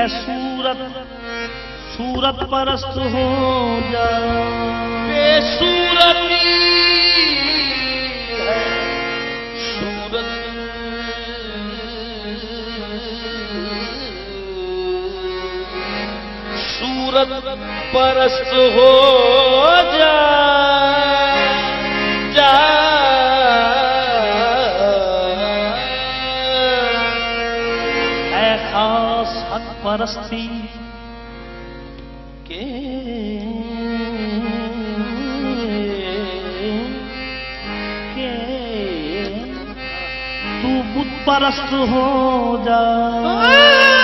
ہے صورت صورت پرست ہو جا۔ بے صورتی ہے صورت صورت پرست ہو جا۔ پرستی۔ کے تو بت پرست ہو جا۔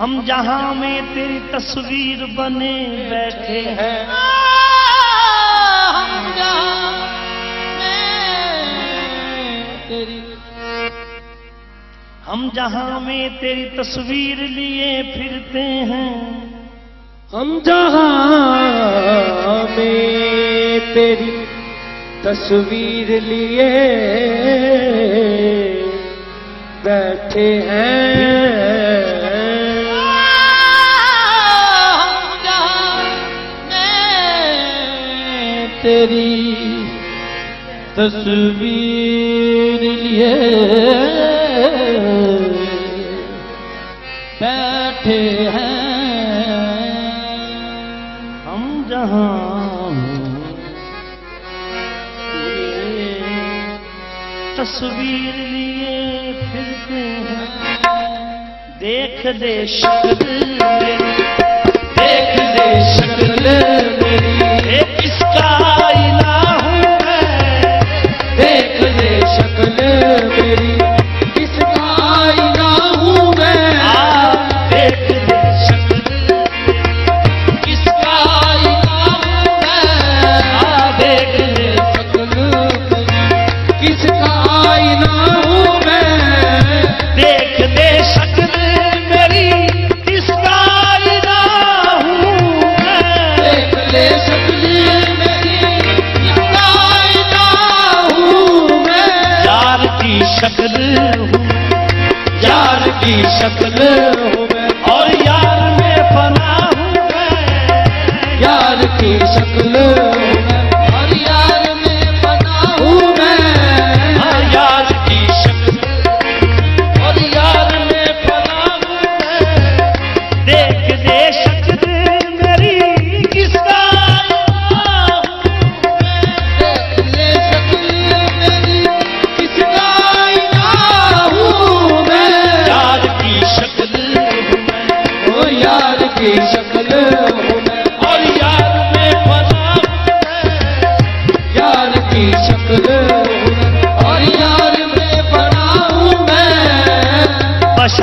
ہم جہاں میں تیری تصویر بنے بیٹھے ہیں۔ ہم جہاں میں تیری تصویر لیے پھرتے ہیں۔ ہم جہاں میں تیری تصویر لیے بیٹھے ہیں۔ تیری تصویر لیے۔ بیٹھے ہیں ہم جہاں۔ تصویر لیے پھرتے ہیں۔ دیکھ دے شکل میری۔ دیکھ لے شکل میری۔ شکل ہوں یار کی شکل ہوں میں اور یار میں فنا ہوں میں یار کی شکل ہوں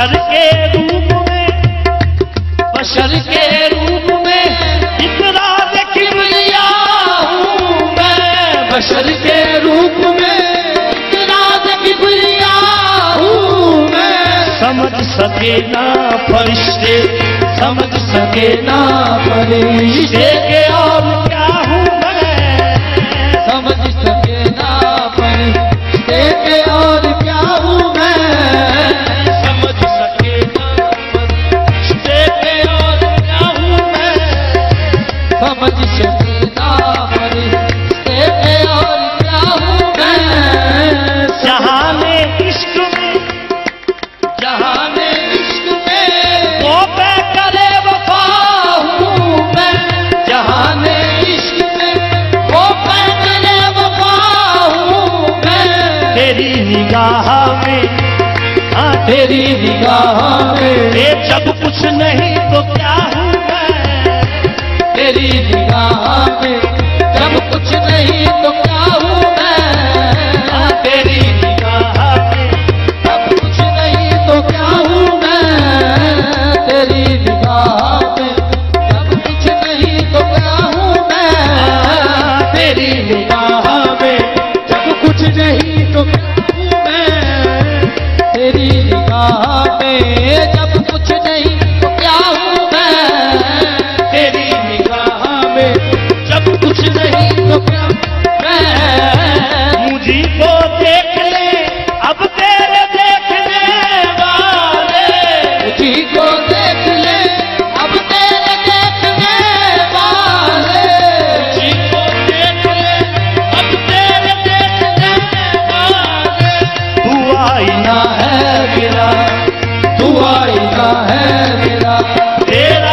بشر کے روپ میں، بشر کے روپ میں اتنا اقرار کبریا ہوں میں، بشر کے روپ میں اتنا راز کبریا ہوں میں۔ سمجھ سکے نہ فرشتے، سمجھ سکے نہ فرشتے کے اور نگاہ میں ہاں تیری نگاہ میں۔ اے جب کچھ نہیں تو کیا ہوں میں تیری نگاہ میں جب کچھ نہیں تو ہے میرا۔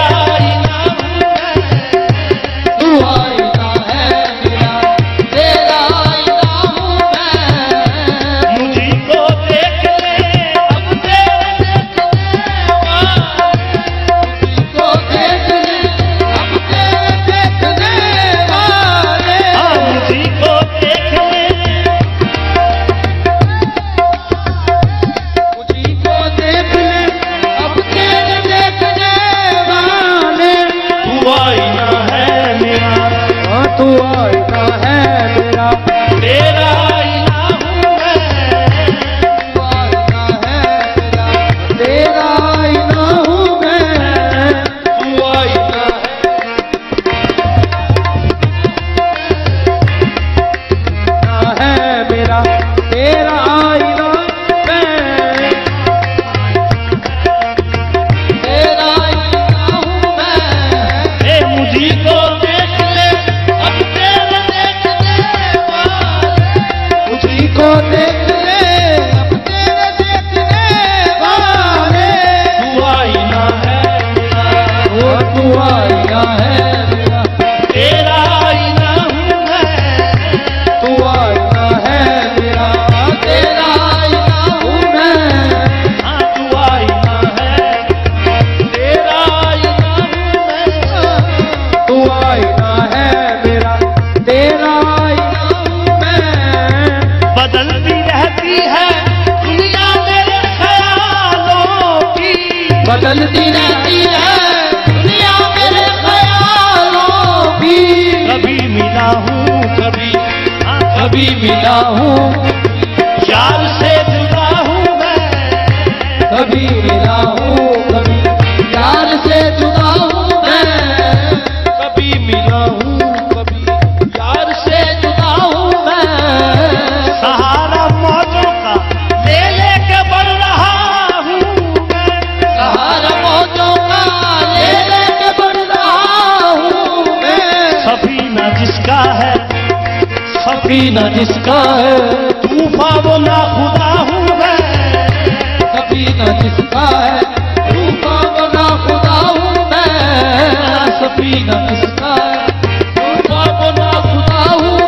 ہے تیرا ہے تیا ہے تیرا ہوں تیرا تو آئی بدلتی رہتی ہے۔ دنیا میرے خیالوں کی۔ کبھی ملا ہوں کبھی کبھی ملا ہوں۔ یار سے کا ہے سکینہ جس کا ہے طوفا وہ نا خدا ہوں ہے۔ سکینہ جس کا ہے طوفا وہ نا خدا ہوں میں سکینہ جس کا ہے خدا ہوں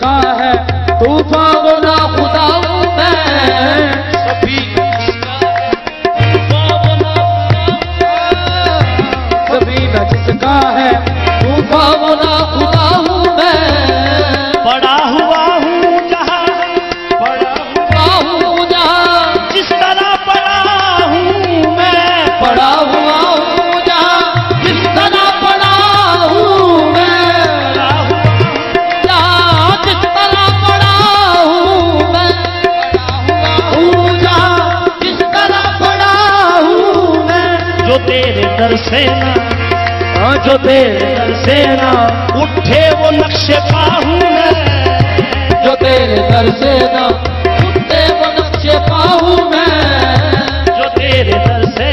کا ہے طوفا وہ خدا ہوں میں سے نا جو تیرے در سے اٹھے وہ نقش پاہوں میں جو تیرے در سے نا اٹھے وہ نقش پاہوں میں جو تیرے در سے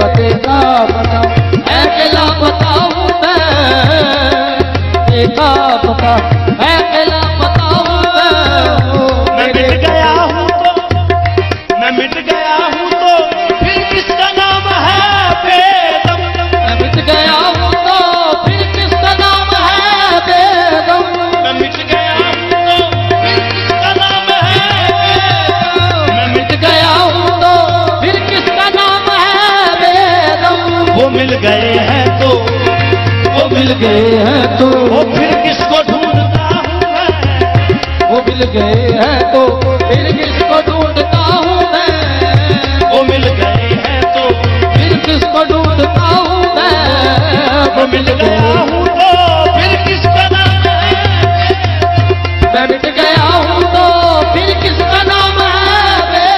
پتے کا مل گئے ہیں تو پھر کس کو ڈھونڈتا ہوں میں؟ وہ مل گئے ہیں تو پھر کس کو ڈھونڈتا ہوں میں؟ وہ مل گیا ہوں تو پھر کس کا نام ہے؟ میں مٹ گیا ہوں تو پھر کس کا نام ہے؟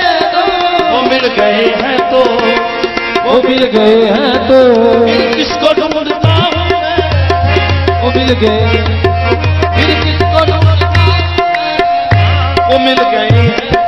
وہ مل گئے ہیں تو وہ مل گئے ہیں تو پھر کس کو ڈھونڈتا ہوں وہ مل گئے Comendo quem?